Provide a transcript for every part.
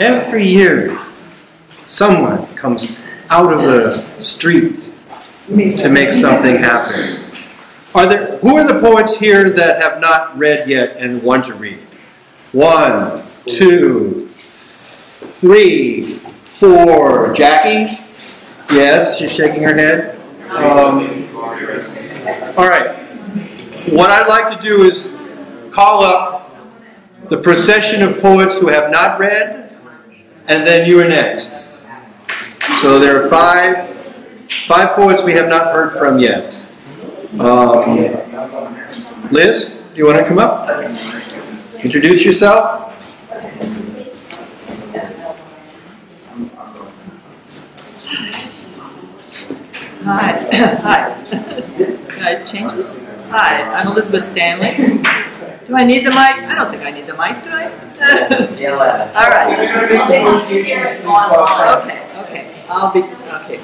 Every year, someone comes out of the street to make something happen. Are there, who are the poets here that have not read yet and want to read? One, two, three, four. Jackie? Yes, she's shaking her head. Um, all right. What I'd like to do is call up the procession of poets who have not read, and then you are next. So there are five, five poets we have not heard from yet. Um, Liz, do you want to come up? Introduce yourself. Hi. Hi. Can I change this? Hi, I'm Elizabeth Stanley. Do I need the mic? I don't think I need the mic, do I? All right. Okay, okay. I'll be, okay.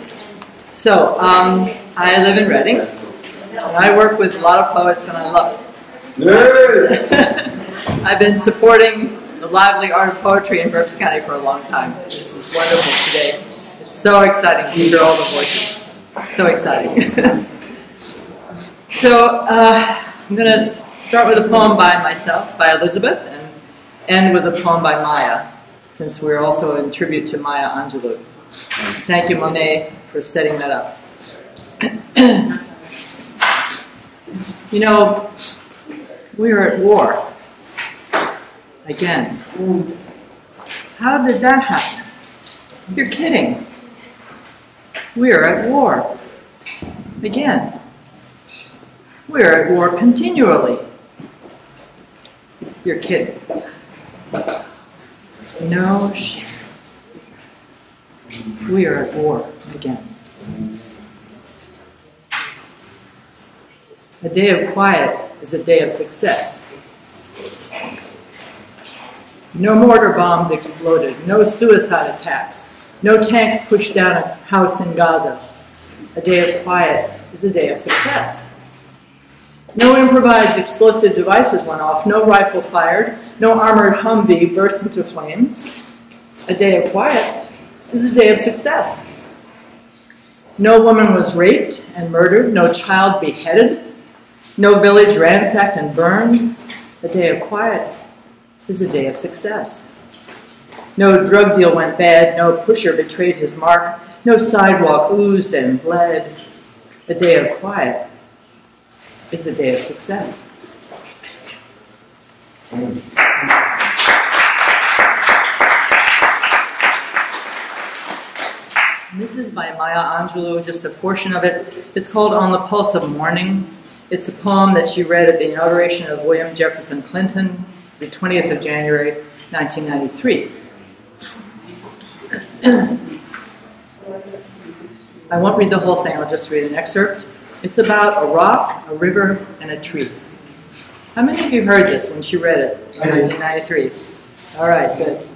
So, um, I live in Reading. And I work with a lot of poets and I love it. I've been supporting the lively art of poetry in Berks County for a long time. This is wonderful today. It's so exciting to hear all the voices. So exciting. so uh, I'm going to start with a poem by myself, by Elizabeth, and end with a poem by Maya, since we're also in tribute to Maya Angelou. Thank you, Monet, for setting that up. you know, we are at war. Again. How did that happen? You're kidding. We are at war. Again. We are at war continually. You're kidding. No shit. We are at war again. A day of quiet is a day of success. No mortar bombs exploded, no suicide attacks, no tanks pushed down a house in Gaza. A day of quiet is a day of success. No improvised explosive devices went off, no rifle fired, no armored Humvee burst into flames. A day of quiet is a day of success. No woman was raped and murdered, no child beheaded, no village ransacked and burned. A day of quiet is a day of success. No drug deal went bad, no pusher betrayed his mark, no sidewalk oozed and bled. A day of quiet is a day of success. This is by Maya Angelou, just a portion of it. It's called On the Pulse of Morning. It's a poem that she read at the inauguration of William Jefferson Clinton, the 20th of January, 1993. I won't read the whole thing, I'll just read an excerpt. It's about a rock, a river, and a tree. How many of you heard this when she read it in 1993? All right, good.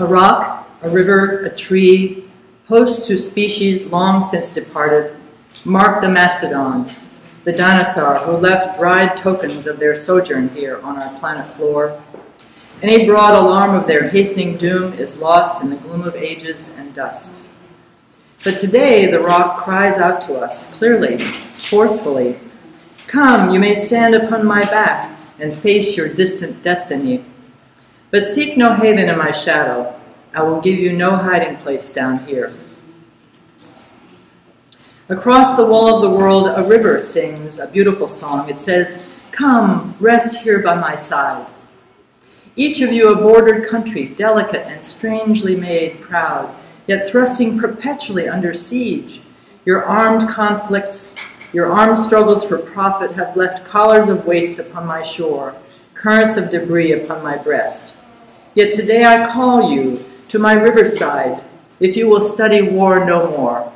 a rock, a river, a tree, host to species long since departed, mark the mastodon, the dinosaur who left dried tokens of their sojourn here on our planet floor. Any broad alarm of their hastening doom is lost in the gloom of ages and dust. But today the rock cries out to us clearly, forcefully Come, you may stand upon my back and face your distant destiny. But seek no haven in my shadow. I will give you no hiding place down here. Across the wall of the world, a river sings a beautiful song. It says, Come, rest here by my side. Each of you a bordered country, delicate and strangely made proud, yet thrusting perpetually under siege. Your armed conflicts, your armed struggles for profit have left collars of waste upon my shore, currents of debris upon my breast. Yet today I call you to my riverside, if you will study war no more.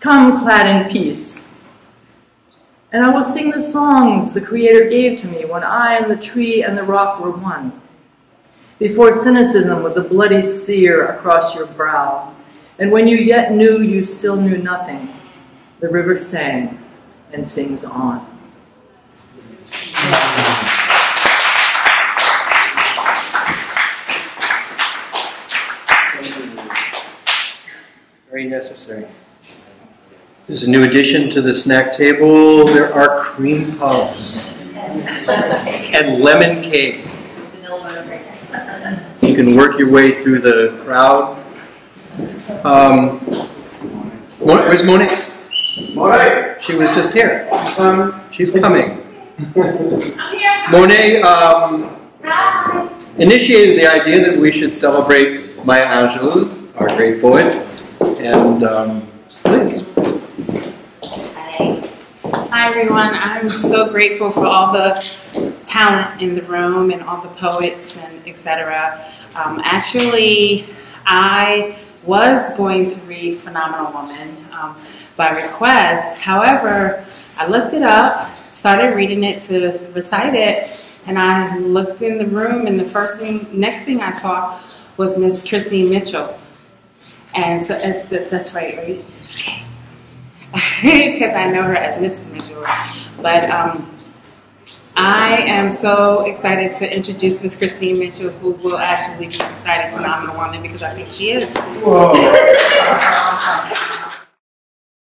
Come clad in peace. And I will sing the songs the Creator gave to me when I and the tree and the rock were one. Before cynicism was a bloody sear across your brow, and when you yet knew you still knew nothing, the river sang and sings on. Very necessary. There's a new addition to the snack table. There are cream puffs and lemon cake. You can work your way through the crowd. Um, where's Monet? Monet. She was just here. She's coming. Monet um, initiated the idea that we should celebrate Maya Angelou, our great poet, and um, please. Hi. Everyone. I'm so grateful for all the talent in the room and all the poets and etc. Um, actually, I was going to read Phenomenal Woman um, by request. However, I looked it up, started reading it to recite it, and I looked in the room, and the first thing, next thing I saw was Miss Christine Mitchell. And so uh, that's right, right? Because I know her as Mrs. Mitchell. But um, I am so excited to introduce Miss Christine Mitchell, who will actually be an exciting, Phenomenal Woman because I think she is. whoa.